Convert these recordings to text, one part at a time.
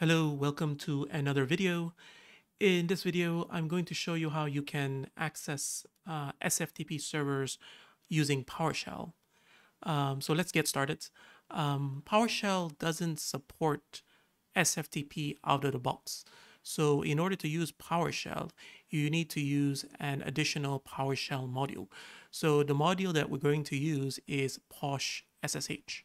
Hello, welcome to another video. In this video, I'm going to show you how you can access uh, SFTP servers using PowerShell. Um, so let's get started. Um, PowerShell doesn't support SFTP out of the box. So in order to use PowerShell, you need to use an additional PowerShell module. So the module that we're going to use is POSH SSH.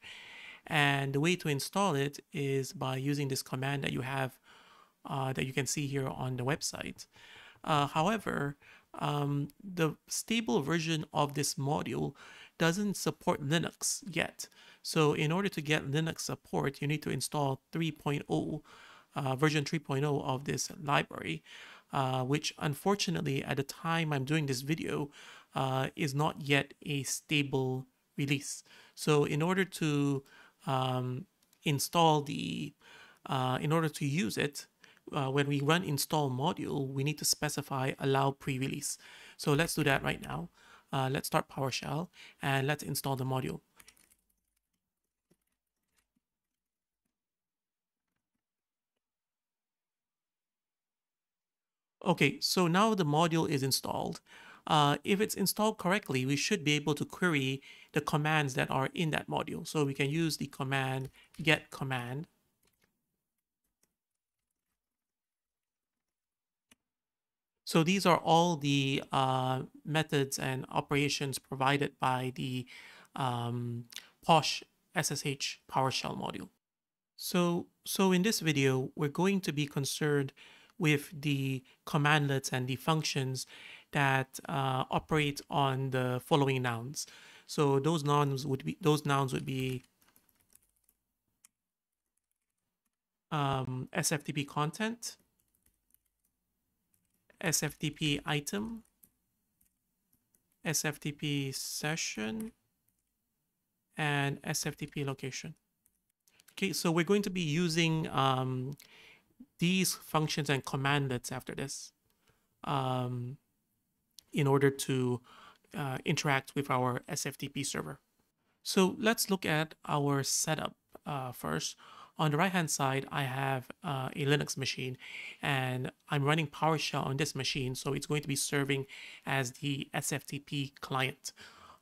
And the way to install it is by using this command that you have uh, that you can see here on the website. Uh, however, um, the stable version of this module doesn't support Linux yet. So in order to get Linux support, you need to install 3.0, uh, version 3.0 of this library, uh, which unfortunately at the time I'm doing this video uh, is not yet a stable release. So in order to um, install the, uh, in order to use it, uh, when we run install module, we need to specify allow pre-release. So let's do that right now. Uh, let's start PowerShell and let's install the module. Okay, so now the module is installed. Uh, if it's installed correctly, we should be able to query the commands that are in that module. So we can use the command get command. So these are all the uh, methods and operations provided by the um, POSH SSH PowerShell module. So, so in this video, we're going to be concerned with the commandlets and the functions that uh, operate on the following nouns. So those nouns would be those nouns would be um, SFTP content, SFTP item, SFTP session, and SFTP location. Okay, so we're going to be using um, these functions and commandlets after this um, in order to uh, interact with our SFTP server. So let's look at our setup uh, first. On the right hand side, I have uh, a Linux machine and I'm running PowerShell on this machine. So it's going to be serving as the SFTP client.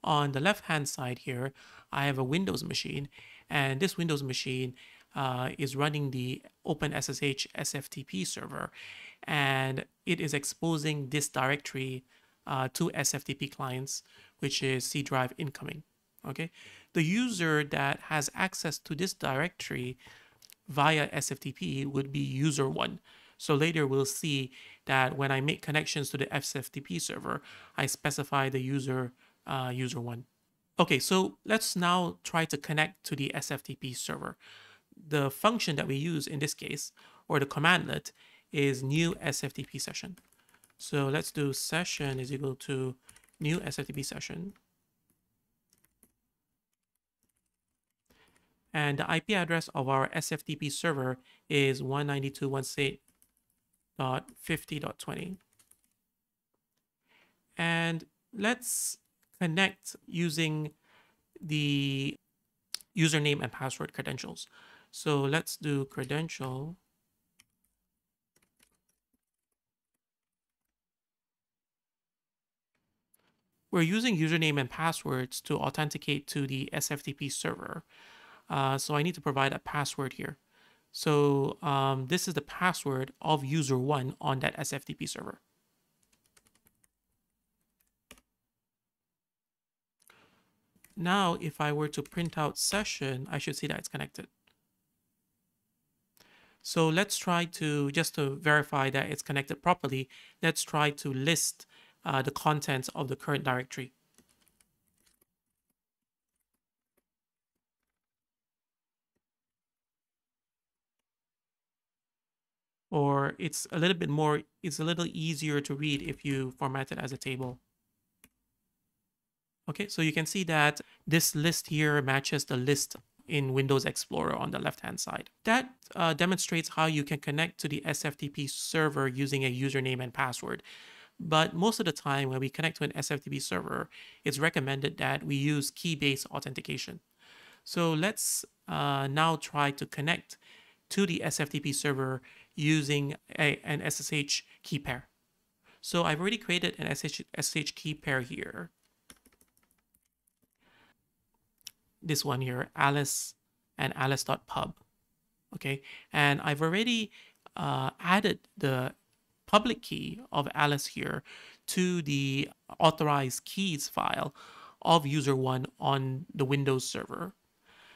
On the left hand side here, I have a Windows machine and this Windows machine uh, is running the OpenSSH SFTP server and it is exposing this directory uh, to SFTP clients, which is C drive incoming. Okay, the user that has access to this directory via SFTP would be user one. So later we'll see that when I make connections to the SFTP server, I specify the user uh, user one. Okay, so let's now try to connect to the SFTP server. The function that we use in this case, or the commandlet, is new SFTP session. So let's do session is equal to new SFTP session. And the IP address of our SFTP server is 192.168.50.20. And let's connect using the username and password credentials. So let's do credential we're using username and passwords to authenticate to the SFTP server. Uh, so I need to provide a password here. So um, this is the password of user one on that SFTP server. Now, if I were to print out session, I should see that it's connected. So let's try to, just to verify that it's connected properly, let's try to list uh, the contents of the current directory. Or it's a little bit more, it's a little easier to read if you format it as a table. Okay, so you can see that this list here matches the list in Windows Explorer on the left-hand side. That uh, demonstrates how you can connect to the SFTP server using a username and password. But most of the time when we connect to an SFTP server, it's recommended that we use key-based authentication. So let's uh, now try to connect to the SFTP server using a, an SSH key pair. So I've already created an SSH, SSH key pair here. This one here, alice and alice.pub. Okay, and I've already uh, added the public key of Alice here to the authorized keys file of user one on the Windows server.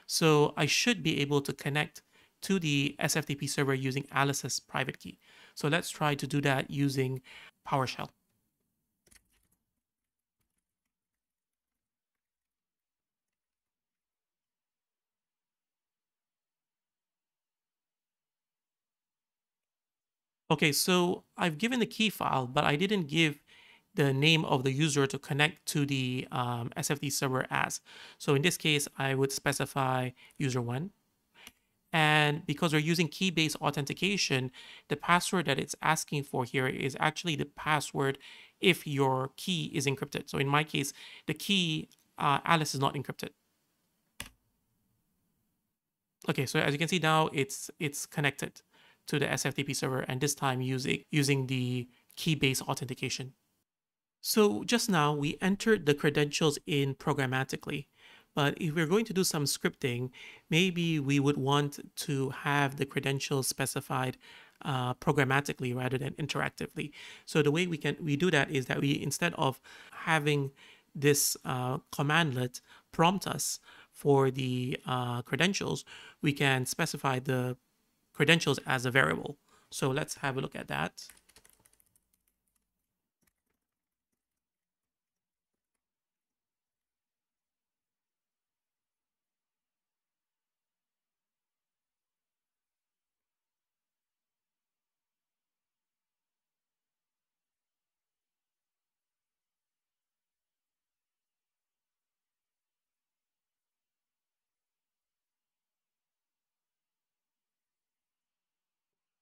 So I should be able to connect to the SFTP server using Alice's private key. So let's try to do that using PowerShell. Okay, so I've given the key file, but I didn't give the name of the user to connect to the um, server as. So in this case, I would specify user1. And because we're using key-based authentication, the password that it's asking for here is actually the password if your key is encrypted. So in my case, the key uh, Alice is not encrypted. Okay, so as you can see now, it's it's connected to the SFTP server and this time using, using the key-based authentication. So just now we entered the credentials in programmatically, but if we're going to do some scripting, maybe we would want to have the credentials specified uh, programmatically rather than interactively. So the way we can we do that is that we instead of having this uh, commandlet prompt us for the uh, credentials, we can specify the credentials as a variable. So let's have a look at that.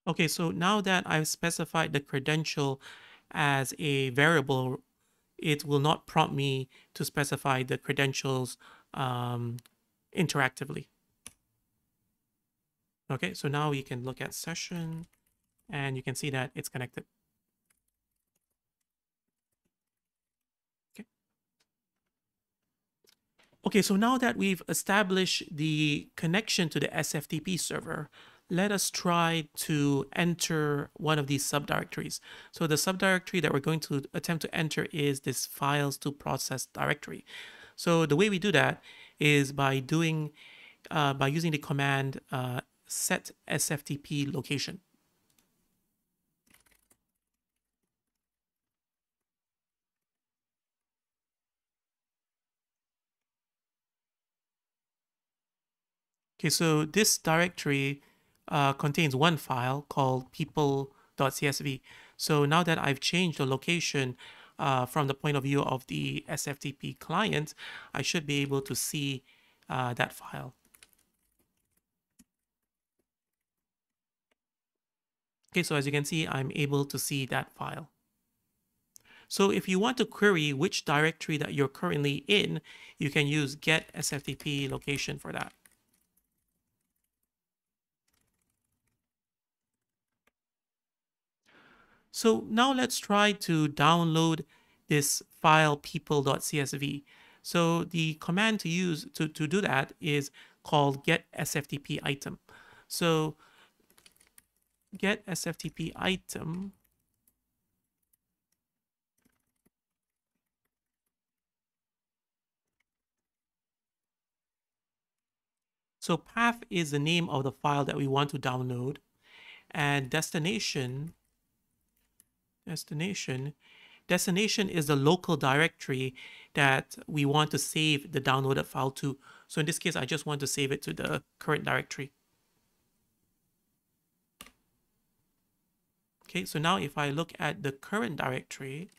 Okay, so now that I've specified the credential as a variable, it will not prompt me to specify the credentials um, interactively. Okay, so now you can look at session and you can see that it's connected. Okay. Okay, so now that we've established the connection to the SFTP server, let us try to enter one of these subdirectories. So the subdirectory that we're going to attempt to enter is this files to process directory. So the way we do that is by doing, uh, by using the command uh, set SFTP location. Okay, so this directory uh, contains one file called people.csv. So now that I've changed the location uh, from the point of view of the SFTP client, I should be able to see uh, that file. Okay, so as you can see, I'm able to see that file. So if you want to query which directory that you're currently in, you can use get SFTP location for that. So now let's try to download this file people.csv. So the command to use to, to do that is called get SFTP item. So get SFTP item So path is the name of the file that we want to download and destination destination. Destination is the local directory that we want to save the downloaded file to. So in this case, I just want to save it to the current directory. Okay, so now if I look at the current directory,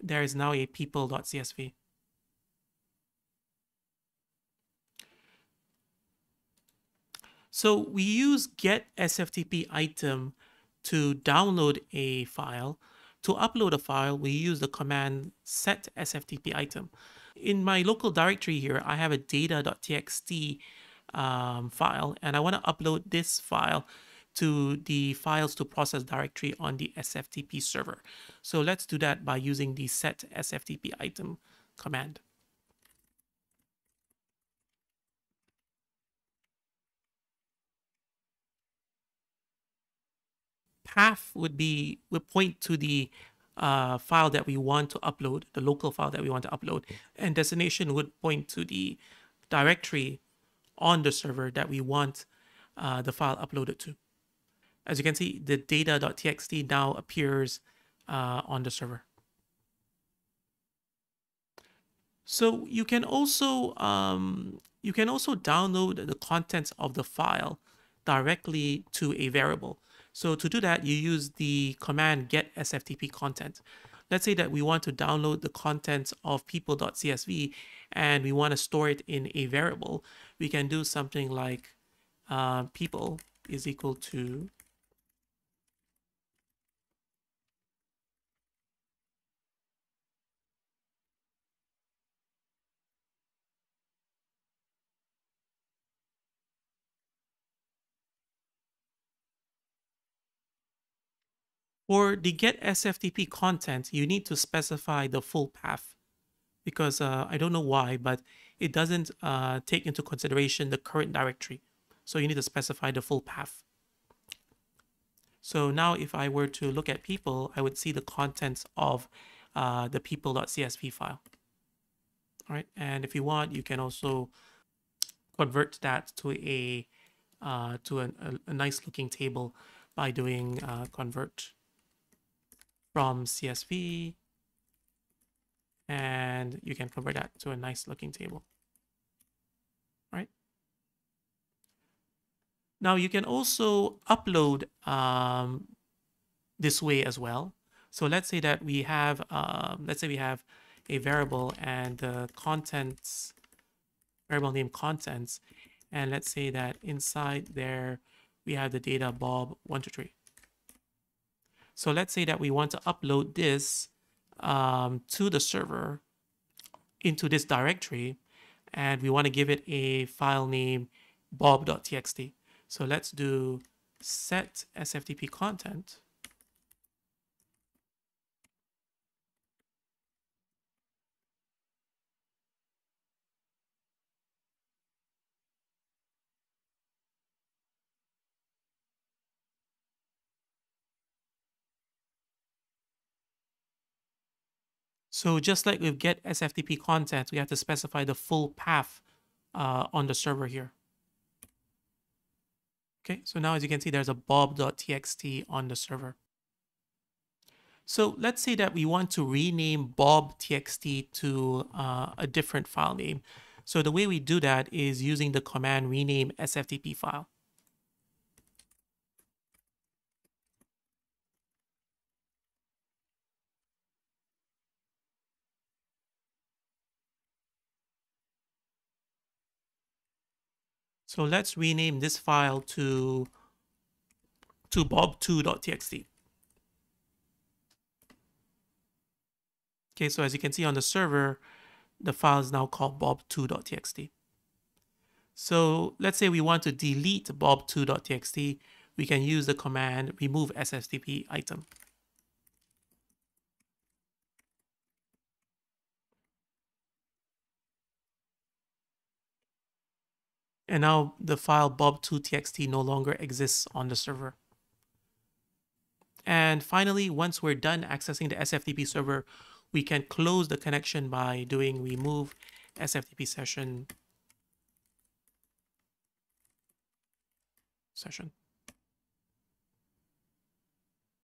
there is now a people.csv. So we use get SFTP item to download a file. To upload a file, we use the command set SFTP item. In my local directory here, I have a data.txt um, file, and I want to upload this file to the files to process directory on the SFTP server. So let's do that by using the set SFTP item command. Path would be would point to the uh, file that we want to upload, the local file that we want to upload, and destination would point to the directory on the server that we want uh, the file uploaded to. As you can see, the data.txt now appears uh, on the server. So you can also um, you can also download the contents of the file directly to a variable. So to do that, you use the command get sftp content. Let's say that we want to download the contents of people.csv and we want to store it in a variable. We can do something like uh, people is equal to For the get SFTP content, you need to specify the full path because uh, I don't know why, but it doesn't uh, take into consideration the current directory. So you need to specify the full path. So now if I were to look at people, I would see the contents of uh, the people.csv file. All right, and if you want, you can also convert that to a uh, to a, a, nice looking table by doing uh, convert from CSV and you can convert that to a nice looking table, right? Now you can also upload um, this way as well. So let's say that we have, um, let's say we have a variable and the contents, variable name contents, and let's say that inside there we have the data bob123. So let's say that we want to upload this um, to the server into this directory, and we want to give it a file name bob.txt. So let's do set sftp content So just like with get SFTP content, we have to specify the full path uh, on the server here. Okay, so now as you can see, there's a bob.txt on the server. So let's say that we want to rename bob.txt to uh, a different file name. So the way we do that is using the command rename SFTP file. So let's rename this file to, to bob2.txt. Okay, so as you can see on the server, the file is now called bob2.txt. So let's say we want to delete bob2.txt, we can use the command remove sftp item. And now the file bob2txt no longer exists on the server. And finally, once we're done accessing the SFTP server, we can close the connection by doing remove SFTP session session.